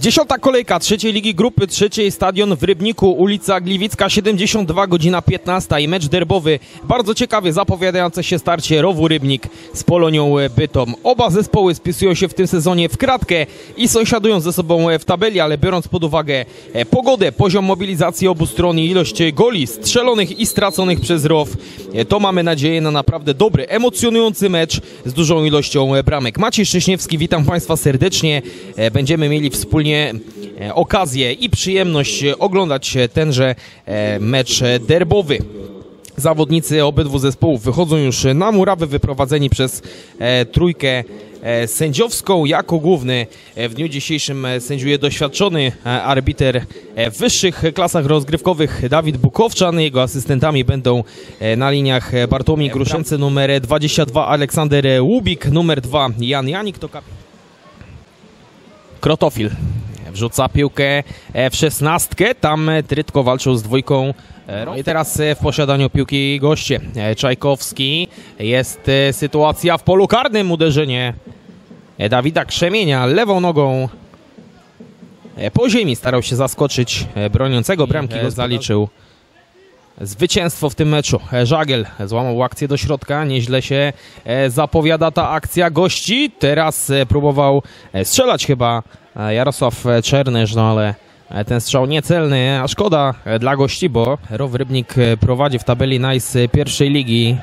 Dziesiąta kolejka trzeciej ligi grupy trzeciej stadion w Rybniku, ulica Gliwicka 72 godzina 15 i mecz derbowy. Bardzo ciekawie zapowiadające się starcie Rowu Rybnik z Polonią Bytom. Oba zespoły spisują się w tym sezonie w kratkę i sąsiadują ze sobą w tabeli, ale biorąc pod uwagę e, pogodę, poziom mobilizacji obu stron i ilość goli strzelonych i straconych przez Row, e, to mamy nadzieję na naprawdę dobry, emocjonujący mecz z dużą ilością e, bramek. Maciej Szcześniewski, witam Państwa serdecznie. Będziemy mieli wspólnie e, okazję i przyjemność e, oglądać e, tenże mecz derbowy. Zawodnicy obydwu zespołów wychodzą już na murawę, wyprowadzeni przez trójkę sędziowską. Jako główny w dniu dzisiejszym sędziuje doświadczony arbiter w wyższych klasach rozgrywkowych Dawid Bukowczan. Jego asystentami będą na liniach Bartłomiej Gruszęcy, numer 22 Aleksander Łubik, numer 2 Jan Janik. To kap... Krotofil wrzuca piłkę e, w szesnastkę. Tam e, Trytko walczył z dwójką. No i teraz w posiadaniu piłki goście. Czajkowski. Jest sytuacja w polu karnym. Uderzenie Dawida Krzemienia lewą nogą. Po ziemi starał się zaskoczyć broniącego bramki. Go zaliczył zwycięstwo w tym meczu. Żagiel złamał akcję do środka. Nieźle się zapowiada ta akcja gości. Teraz próbował strzelać chyba Jarosław e, Czernysz, no ale e, ten strzał niecelny, a szkoda e, dla gości, bo Row Rybnik e, prowadzi w tabeli nice e, pierwszej ligi.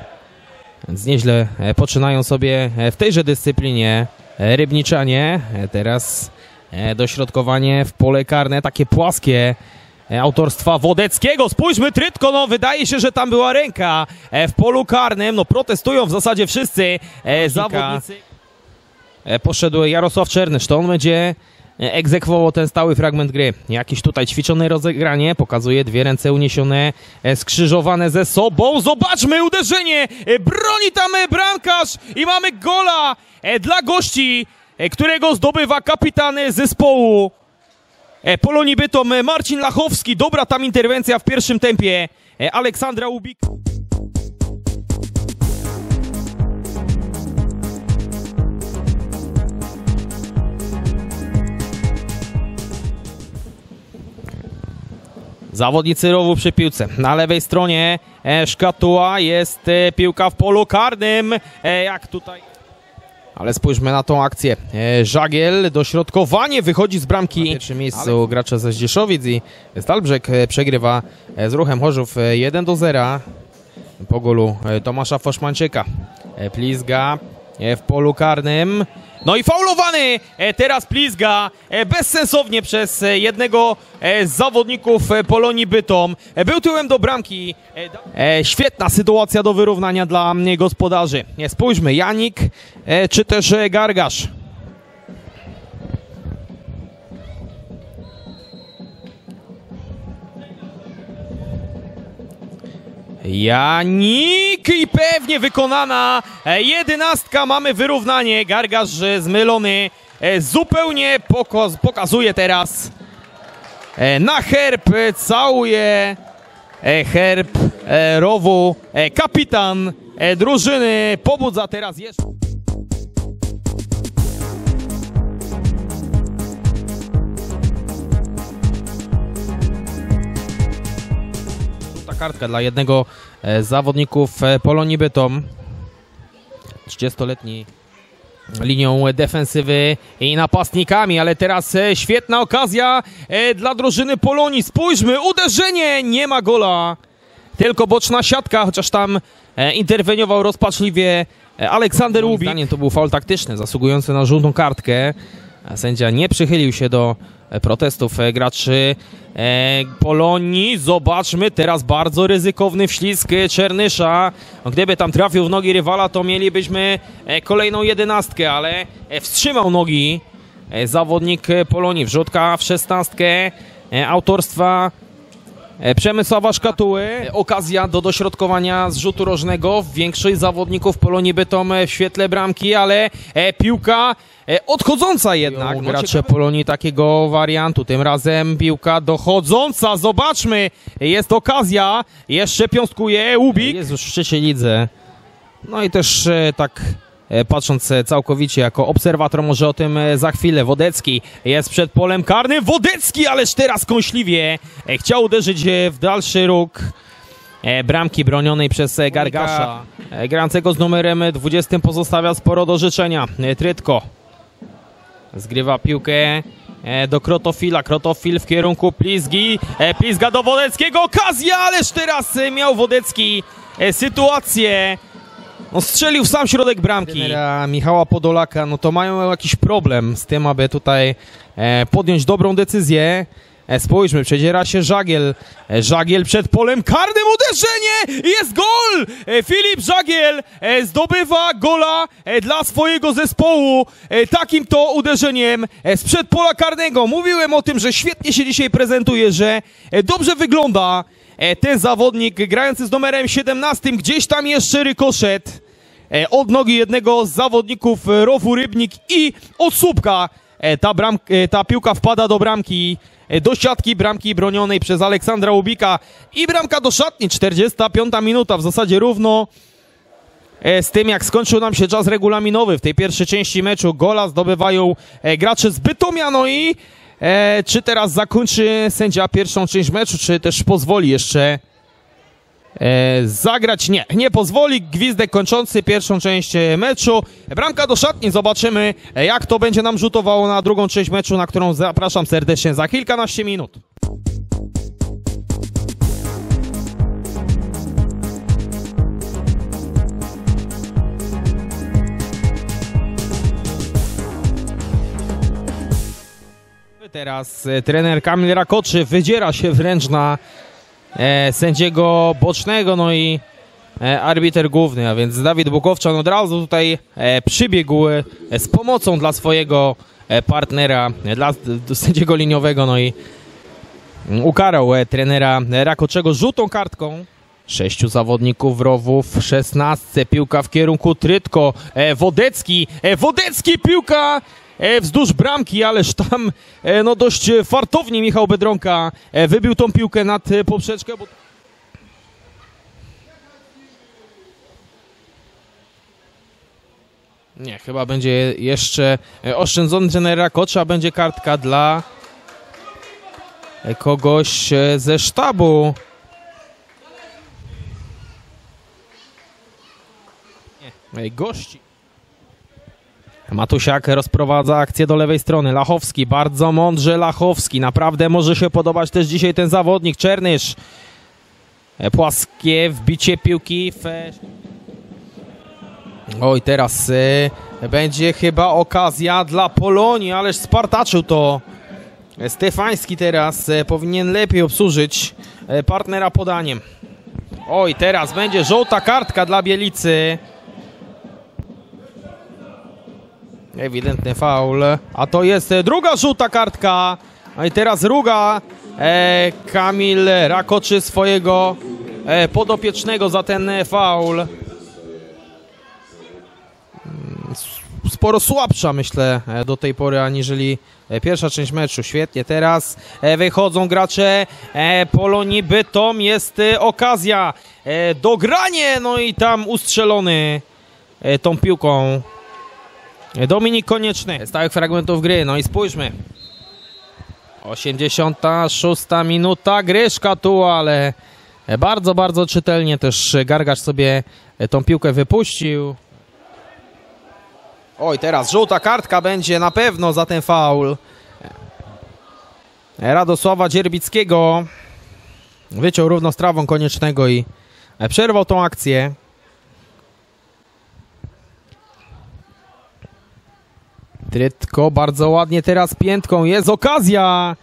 Więc nieźle e, poczynają sobie e, w tejże dyscyplinie e, Rybniczanie. E, Teraz e, dośrodkowanie w pole karne, takie płaskie e, autorstwa Wodeckiego. Spójrzmy, Trytko, no wydaje się, że tam była ręka e, w polu karnym. No protestują w zasadzie wszyscy e, zawodnicy. E, Poszedł Jarosław Czernysz, to on będzie e, egzekwował ten stały fragment gry. Jakieś tutaj ćwiczone rozegranie, pokazuje dwie ręce uniesione, e, skrzyżowane ze sobą. Zobaczmy uderzenie, e, broni tam e, bramkarz i mamy gola dla gości, którego zdobywa kapitan zespołu. Polonii Bytom Marcin Lachowski, dobra tam interwencja w pierwszym tempie Aleksandra Ubik. Zawodnicy rowu przy piłce. Na lewej stronie e, szkatuła jest e, piłka w polu karnym. E, jak tutaj. Ale spójrzmy na tą akcję. Żagiel, dośrodkowanie, wychodzi z bramki. Na pierwszym miejscu gracza ze Zdzieszowic i Stalbrzeg przegrywa z ruchem Chorzów e, 1 do 0 po golu Tomasza Foszmanczyka. Plizga w polu karnym. No i faulowany e, teraz Plizga e, bezsensownie przez e, jednego z zawodników Polonii Bytom. Był tyłem do bramki. Świetna sytuacja do wyrównania dla mnie gospodarzy. Spójrzmy, Janik czy też Gargasz. Janik i pewnie wykonana. E, jedenastka, mamy wyrównanie, Gargasz e, zmylony. E, zupełnie pokazuje teraz. E, na herb, całuje. Herb rowu, kapitan drużyny pobudza teraz jeszcze. Kartka dla jednego e, z zawodników e, Polonii Bytom. 30-letni linią defensywy i napastnikami, ale teraz e, świetna okazja e, dla drużyny Polonii. Spójrzmy, uderzenie, nie ma gola. Tylko boczna siatka, chociaż tam e, interweniował rozpaczliwie e, Aleksander Moim Łubik. Zdaniem to był faul taktyczny, zasługujący na żółtą kartkę. Sędzia nie przychylił się do e, protestów e, graczy e, Polonii. Zobaczmy, teraz bardzo ryzykowny wślizg Czernysza. No, Gdyby tam trafił w nogi rywala, to mielibyśmy kolejną jedenastkę, ale wstrzymał nogi zawodnik Polonii. Wrzutka w szesnastkę autorstwa Przemysława Szkatuły. E, Okazja do dośrodkowania z rzutu rożnego. Większość zawodników Polonii Bytom e, w świetle bramki, ale e, piłka e, odchodząca jednak. No, Gracze Polonii takiego wariantu. Tym razem piłka dochodząca. Zobaczmy. Jest okazja. Jeszcze piąstkuje Łubik. Jest już w trzeciej lidze. No i też e, tak e, patrząc e, całkowicie jako obserwator, może o tym e, za chwilę. Wodecki jest przed polem karnym. Wodecki, ależ teraz kąśliwie e, chciał uderzyć e, w dalszy róg e, bramki bronionej przez e, Gargasza. E, Grającego z numerem 20 pozostawia sporo do życzenia. E, Trytko zgrywa piłkę e, do Krotofila. Krotofil w kierunku Plizgi. E, Plizga do Wodeckiego. Okazja, ależ teraz e, miał Wodecki e, sytuację. No, strzelił w sam środek bramki. Michała Podolaka, no to mają jakiś problem z tym, aby tutaj e, podjąć dobrą decyzję. E, spójrzmy, przedziera się Żagiel. E, Żagiel przed polem karnym, uderzenie! Jest gol! E, Filip Żagiel zdobywa gola dla swojego zespołu. Takim to uderzeniem sprzed pola karnego. Mówiłem o tym, że świetnie się dzisiaj prezentuje, że dobrze wygląda ten zawodnik grający z numerem 17. Gdzieś tam jeszcze rykoszet od nogi jednego z zawodników Rowu Rybnik i od słupka ta, bram, e, ta piłka wpada do bramki, e, do siatki bramki bronionej przez Aleksandra Łubika i bramka do szatni, 45 minuta, w zasadzie równo e, z tym jak skończył nam się czas regulaminowy w tej pierwszej części meczu. Gola zdobywają e, gracze z Bytomia, no i e, czy teraz zakończy sędzia pierwszą część meczu, czy też pozwoli jeszcze e, zagrać. Nie, nie pozwoli. Gwizdek kończący pierwszą część e, meczu. Bramka do szatni. Zobaczymy, e, jak to będzie nam rzutowało na drugą część meczu, na którą zapraszam serdecznie za kilkanaście minut. Teraz e, trener Kamil Rakoczy wydziera się wręcz na e, sędziego bocznego, no i e, arbiter główny, a więc Dawid Bukowczan od razu tutaj e, przybiegł e, z pomocą dla swojego e, partnera, e, dla sędziego liniowego, no i mm, ukarał e, trenera Rakoczego żółtą kartką. Sześciu zawodników rowów, w szesnastce, piłka w kierunku Trytko, e, Wodecki, e, Wodecki, piłka e, wzdłuż bramki, ależ tam e, no dość e, fartownie Michał Bedronka e, wybił tą piłkę nad e, poprzeczkę. Bo... Nie, chyba będzie jeszcze e, oszczędzony trener Rakocza, będzie kartka dla e, kogoś e, ze sztabu. Nie, e, gości. Matusiak rozprowadza akcję do lewej strony. Lachowski, bardzo mądrze Lachowski. Naprawdę może się podobać też dzisiaj ten zawodnik. Czernysz. Płaskie wbicie piłki. Oj, teraz e, będzie chyba okazja dla Polonii, ależ spartaczył to. Stefański teraz e, powinien lepiej obsłużyć e, partnera podaniem. Oj, teraz będzie żółta kartka dla Bielicy. Ewidentny faul. A to jest druga żółta kartka. No i teraz druga. E, Kamil rakoczy swojego e, podopiecznego za ten faul. Mm, Sporo słabsza, myślę, e, do tej pory, aniżeli e, pierwsza część meczu. Świetnie, teraz e, wychodzą gracze Polonii Bytom. Jest okazja. E, dogranie, no i tam ustrzelony tą piłką. Dominik Konieczny, stałych fragmentów gry, no i spójrzmy. 86 minuta, Gryszka tu, ale bardzo, bardzo czytelnie też Gargacz sobie tą piłkę wypuścił. Oj, teraz żółta kartka będzie na pewno za ten faul. Radosława Dzierbickiego wyciął równo z trawą Koniecznego i przerwał tą akcję. Trytko bardzo ładnie teraz piętką. Jest okazja.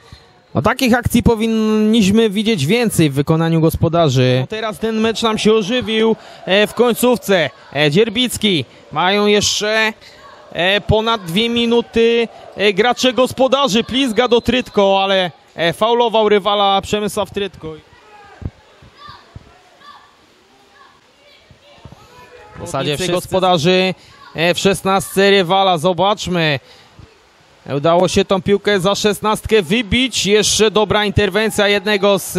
No takich akcji powinniśmy widzieć więcej w wykonaniu gospodarzy. No teraz ten mecz nam się ożywił e, w końcówce. E, Dzierbicki mają jeszcze e, ponad dwie minuty gracze gospodarzy. Plizga do Trytko, ale faulował rywala Przemysław Trytko. W zasadzie wszyscy gospodarzy w szesnastce rywala. Zobaczmy. Udało się tą piłkę za szesnastkę wybić. Jeszcze dobra interwencja jednego z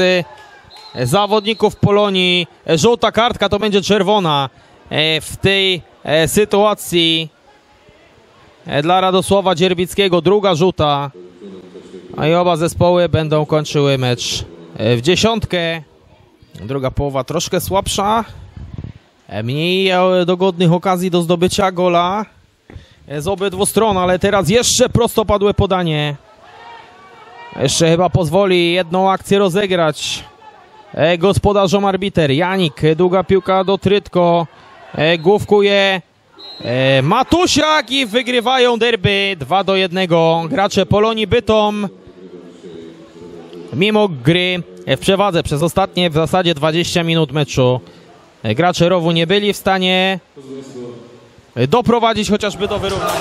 e, zawodników Polonii. E, Żółta kartka to będzie czerwona e, w tej e, sytuacji e, dla Radosława Dzierbickiego. Druga rzuta. A i oba zespoły będą kończyły mecz e, w dziesiątkę. Druga połowa troszkę słabsza. Mniej e, dogodnych okazji do zdobycia gola e, z obydwu stron, ale teraz jeszcze prostopadłe podanie. Jeszcze chyba pozwoli jedną akcję rozegrać e, gospodarzom arbiter. Janik, długa piłka do Trytko. Główkuje Matusiak i wygrywają derby 2 do 1. Gracze Polonii Bytom mimo gry w przewadze przez ostatnie w zasadzie 20 minut meczu. E, Gracze Rowu nie byli w stanie doprowadzić chociażby do wyrównania.